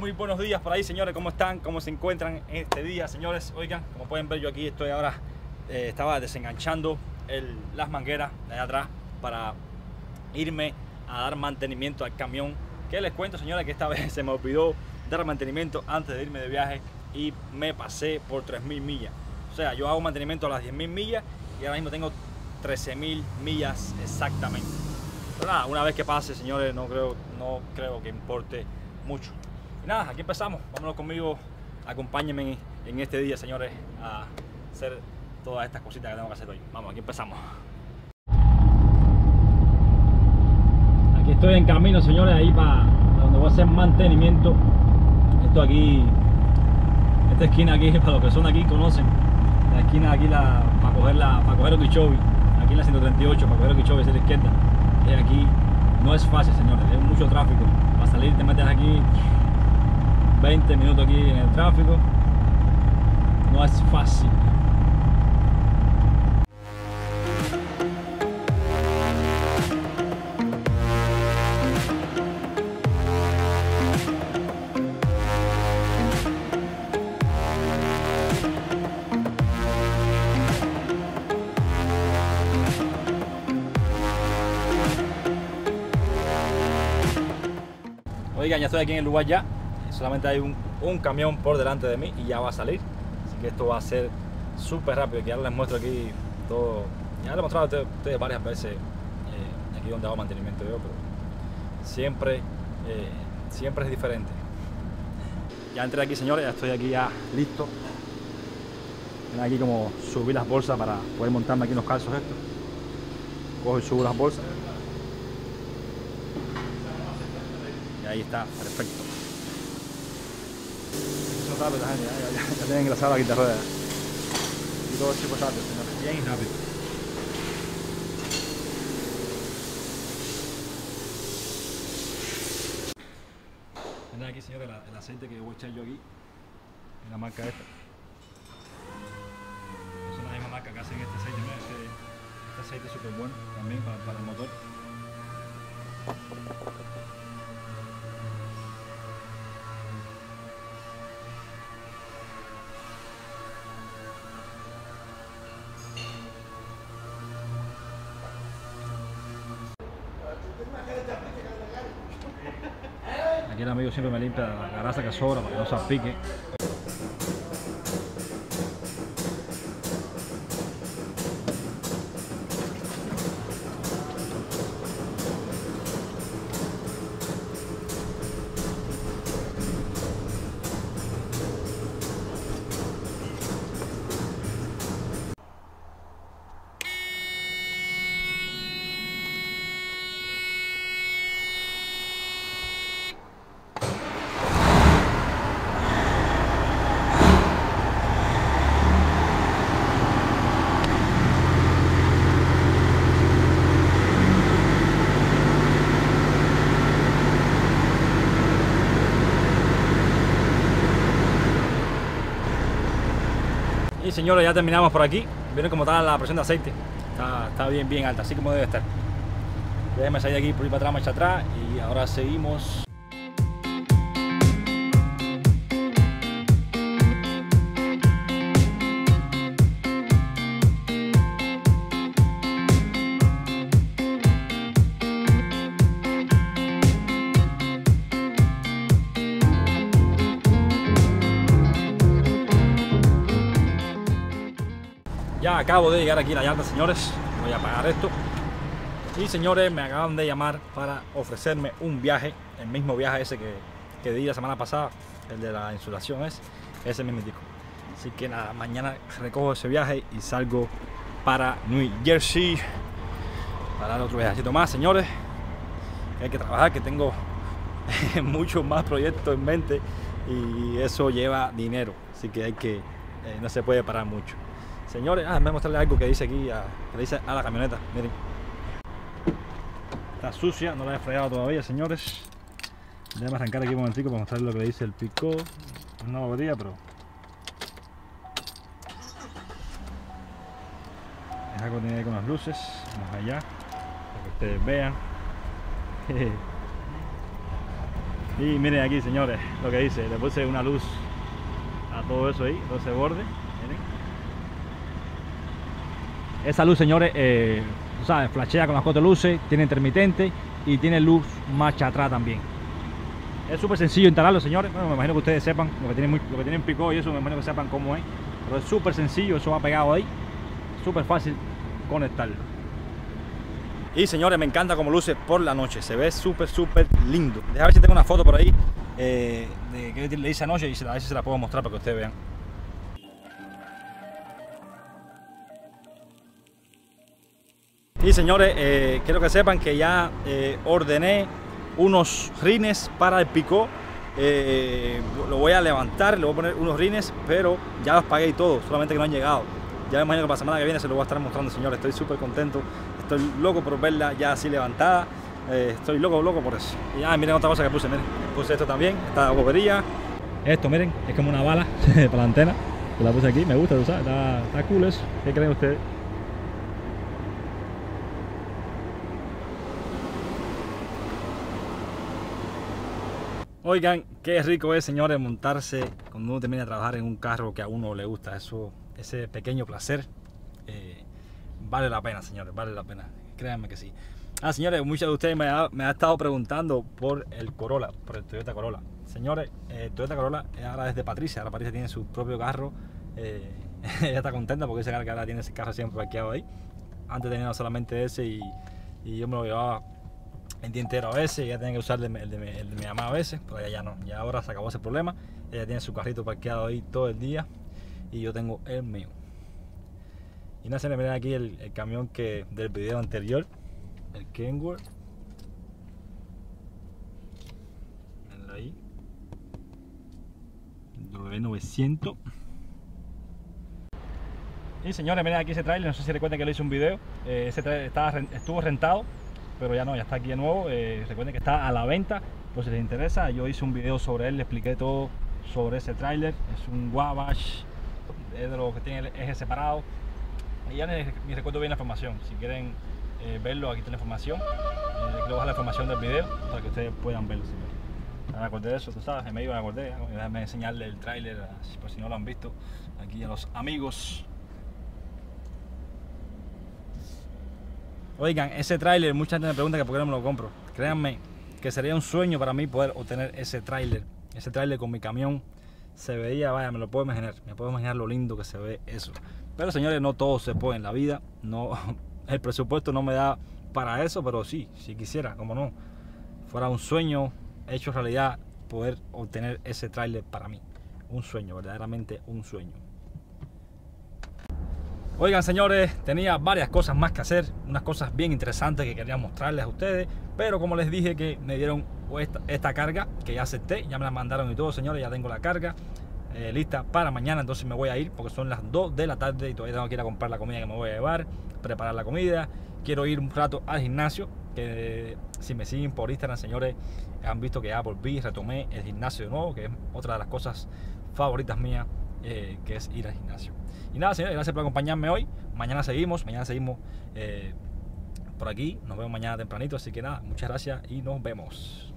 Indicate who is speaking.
Speaker 1: Muy buenos días por ahí, señores. ¿Cómo están? ¿Cómo se encuentran en este día, señores? Oigan, como pueden ver, yo aquí estoy ahora, eh, estaba desenganchando las mangueras de allá atrás para irme a dar mantenimiento al camión. Que les cuento, señores, que esta vez se me olvidó dar mantenimiento antes de irme de viaje y me pasé por 3.000 millas. O sea, yo hago mantenimiento a las 10.000 millas y ahora mismo tengo 13.000 millas exactamente. Pero nada, una vez que pase, señores, no creo, no creo que importe mucho. Y nada, aquí empezamos. Vámonos conmigo, acompáñenme en, este día, señores, a hacer todas estas cositas que tengo que hacer hoy. Vamos, aquí empezamos. Aquí estoy en camino, señores, ahí para donde voy a hacer mantenimiento. Esto aquí, esta esquina aquí, para los que son aquí conocen, la esquina aquí la, para coger la, para coger aquí en la 138, para coger Okeechobee hacia la izquierda. Aquí no es fácil, señores, hay mucho tráfico. Para salir te metes aquí 20 minutos aquí en el tráfico. No es fácil. Oigan, ya estoy aquí en el lugar ya. Solamente hay un, camión por delante de mí y ya va a salir. Así que esto va a ser súper rápido. Que ahora les muestro aquí todo. Ya les he mostrado a ustedes, ustedes varias veces eh, aquí donde hago mantenimiento yo, pero siempre, eh, siempre es diferente. Ya entré aquí, señores, ya estoy aquí ya listo. Ven aquí como subí las bolsas para poder montarme aquí en los calzos estos. Cojo y subo las bolsas. Y ahí está, perfecto. Es rápido, gente, ya, ya, ya, tienen engrasado la quinta rueda. Y todo es súper rápido, señores, bien rápido. Miren aquí, señores, el, aceite que voy a echar yo aquí. En la marca esta. Es la misma marca que hacen este aceite, mira, este, este aceite es súper bueno también para, para el motor. Aquí el amigo siempre me limpia la grasa que sobra para que no se apique. Y señores, ya terminamos por aquí. Miren cómo está la presión de aceite. Está, bien, bien alta, así como debe estar. Déjenme salir aquí por ir para atrás, marcha atrás. Y ahora seguimos. Acabo de llegar aquí a la yarda, señores. Voy a apagar esto. Y señores, me acaban de llamar para ofrecerme un viaje, el mismo viaje ese que, que di la semana pasada, el de la insulación es, ese mismo disco. Así que nada, mañana recojo ese viaje y salgo para New Jersey para dar otro viajecito más, señores. Hay que trabajar, que tengo muchos más proyectos en mente y eso lleva dinero, así que hay que, eh, no se puede parar mucho. Señores, ah, déjame mostrarles algo que dice aquí, a, que dice a la camioneta, miren. Está sucia, no la he fregado todavía, señores. Déjame arrancar aquí un momentico para mostrarles lo que dice el pico. Una bobería, pero... Es algo que tiene con las luces, más allá, para que ustedes vean. Y miren aquí, señores, lo que dice. Le puse una luz a todo eso ahí, todo ese borde. Esa luz, señores, eh, sabes, flashea con las cuatro luces, tiene intermitente y tiene luz marcha atrás también. Es súper sencillo instalarlo, señores. Bueno, me imagino que ustedes sepan lo que tienen, muy- lo que tienen picó y eso, me imagino que sepan cómo es. Pero es súper sencillo, eso va pegado ahí. Súper fácil conectarlo. Y señores, me encanta como luce por la noche. Se ve súper, súper lindo. Déjame ver si tengo una foto por ahí eh, de que le hice anoche y a ver si se la puedo mostrar para que ustedes vean. Y señores, eh, quiero que sepan que ya eh, ordené unos rines para el picó. Eh, lo voy a levantar, le voy a poner unos rines, pero ya los pagué y todo, solamente que no han llegado. Ya me imagino que la semana que viene se lo voy a estar mostrando, señores. Estoy súper contento, estoy loco por verla ya así levantada. Estoy loco, loco por eso. Y ah, miren otra cosa que puse, miren. Puse esto también, esta bobería. Esto, miren, es como una bala para la antena. La puse aquí, me gusta, está, está cool eso. ¿Qué creen ustedes? Oigan, qué rico es, señores, montarse cuando uno termina de trabajar en un carro que a uno le gusta. Eso, ese pequeño placer eh, vale la pena, señores, vale la pena. Créanme que sí. Ah, señores, muchos de ustedes me han ha estado preguntando por el Corolla, por el Toyota Corolla. Señores, el Toyota Corolla ahora es de Patricia. Ahora Patricia tiene su propio carro. eh, ella está contenta porque ese carro ahora tiene ese carro siempre parqueado ahí. Antes tenía solamente ese y, y yo me lo llevaba el día entero a veces, ella tenía que usar el de, el de mi- mamá a veces, pero ella ya no, ya ahora se acabó ese problema, ella tiene su carrito parqueado ahí todo el día y yo tengo el mío. Y no se le miren aquí el, camión que del video anterior, el Kenworth. Mírenlo ahí. W900. Y señores, miren aquí ese trailer, no sé si recuerdan que lo hice un video. Eh, ese trailer estaba, estuvo rentado, pero ya no, ya está aquí de nuevo. Eh, recuerden que está a la venta, por si les interesa. Yo hice un video sobre él, le expliqué todo sobre ese trailer. Es un Wabash, es de los que tiene el eje separado. Y ya ni, recuerdo bien la información. Si quieren eh, verlo, aquí está la información. Eh, les a dejar la información del video para que ustedes puedan verlo. Ya me acordé de eso, tú sabes, en medio me acordé. Déjame enseñarle el tráiler, por si no lo han visto, aquí a los amigos. Oigan, ese tráiler, mucha gente me pregunta que por qué no me lo compro. Créanme que sería un sueño para mí poder obtener ese tráiler. Ese tráiler con mi camión se veía, vaya, me lo puedo imaginar. Me puedo imaginar lo lindo que se ve eso. Pero señores, no todo se puede en la vida. No, el presupuesto no me da para eso, pero sí, si quisiera, como no. Fuera un sueño hecho realidad poder obtener ese tráiler para mí. Un sueño, verdaderamente un sueño. Oigan, señores, tenía varias cosas más que hacer, unas cosas bien interesantes que quería mostrarles a ustedes, pero como les dije que me dieron esta, carga, que ya acepté, ya me la mandaron y todo, señores, ya tengo la carga eh, lista para mañana, entonces me voy a ir porque son las 2 de la tarde y todavía tengo que ir a comprar la comida que me voy a llevar, preparar la comida, quiero ir un rato al gimnasio, que si me siguen por Instagram, señores, han visto que ya volví, retomé el gimnasio de nuevo, que es otra de las cosas favoritas mías, eh, que es ir al gimnasio. Y nada, señores, gracias por acompañarme hoy. Mañana seguimos, mañana seguimos eh, por aquí. Nos vemos mañana tempranito, así que nada, muchas gracias y nos vemos.